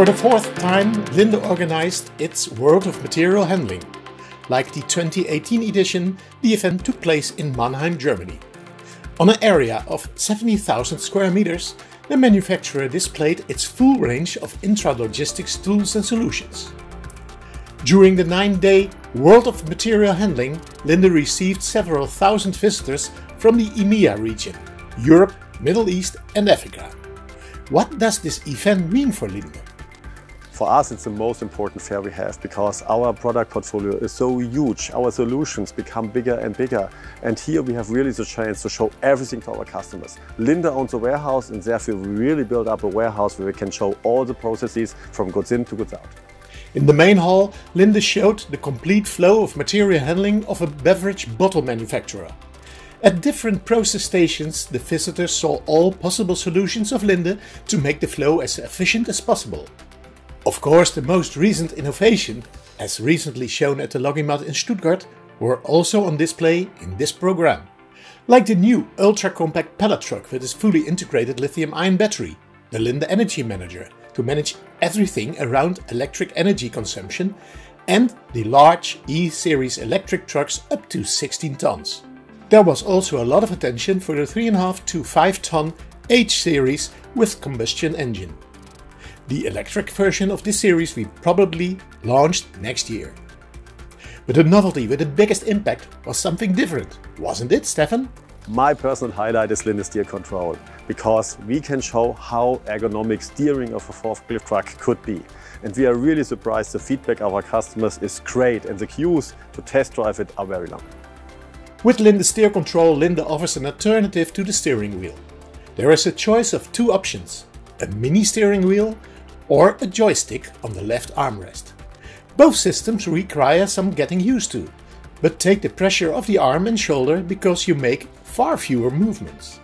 For the fourth time, Linde organized its World of Material Handling. Like the 2018 edition, the event took place in Mannheim, Germany. On an area of 70,000 square meters, the manufacturer displayed its full range of intralogistics tools and solutions. During the nine-day World of Material Handling, Linde received several thousand visitors from the EMEA region, Europe, Middle East and Africa. What does this event mean for Linde? For us, it's the most important fair we have because our product portfolio is so huge. Our solutions become bigger and bigger. And here we have really the chance to show everything to our customers. Linde owns a warehouse and therefore we really build up a warehouse where we can show all the processes from goods in to goods out. In the main hall, Linde showed the complete flow of material handling of a beverage bottle manufacturer. At different process stations, the visitors saw all possible solutions of Linde to make the flow as efficient as possible. Of course, the most recent innovation, as recently shown at the LogiMAT in Stuttgart, were also on display in this program. Like the new ultra-compact pallet truck with its fully integrated lithium-ion battery, the Linde Energy Manager to manage everything around electric energy consumption, and the large E-Series electric trucks up to 16 tons. There was also a lot of attention for the 3.5 to 5 ton H-Series with combustion engine. The electric version of this series we probably launched next year. But the novelty with the biggest impact was something different, wasn't it, Stefan? My personal highlight is Linde Steer Control, because we can show how ergonomic steering of a forklift truck could be. And we are really surprised the feedback of our customers is great and the queues to test drive it are very long. With Linde Steer Control, Linde offers an alternative to the steering wheel. There is a choice of two options, a mini steering wheel or a joystick on the left armrest. Both systems require some getting used to, but take the pressure off the arm and shoulder because you make far fewer movements.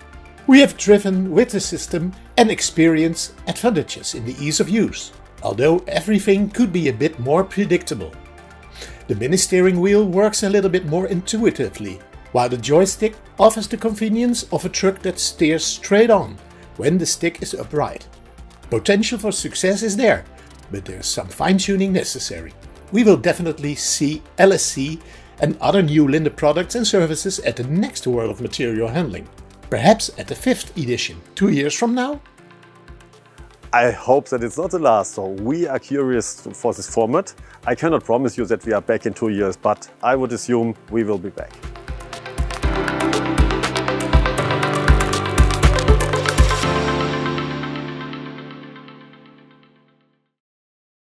We have driven with the system and experience advantages in the ease of use, although everything could be a bit more predictable. The mini steering wheel works a little bit more intuitively, while the joystick offers the convenience of a truck that steers straight on when the stick is upright. Potential for success is there, but there's some fine tuning necessary. We will definitely see LSC and other new Linde products and services at the next World of Material Handling. Perhaps at the fifth edition, two years from now? I hope that it's not the last, so we are curious for this format. I cannot promise you that we are back in two years, but I would assume we will be back.